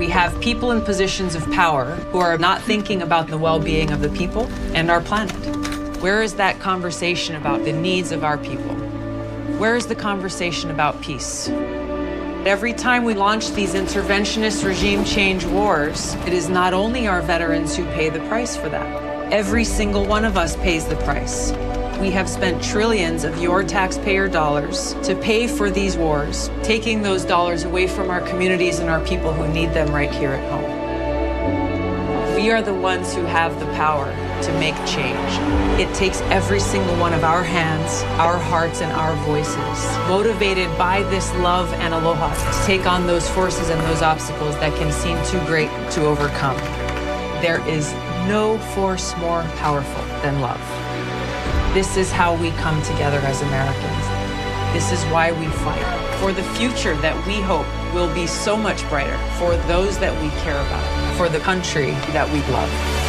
We have people in positions of power who are not thinking about the well being of the people and our planet. Where is that conversation about the needs of our people? Where is the conversation about peace? Every time we launch these interventionist regime change wars, it is not only our veterans who pay the price for that. Every single one of us pays the price. We have spent trillions of your taxpayer dollars to pay for these wars, taking those dollars away from our communities and our people who need them right here at home. We are the ones who have the power to make change. It takes every single one of our hands, our hearts, and our voices, motivated by this love and aloha, to take on those forces and those obstacles that can seem too great to overcome. There is no force more powerful than love. This is how we come together as Americans. This is why we fight for the future that we hope will be so much brighter for those that we care about, for the country that we love.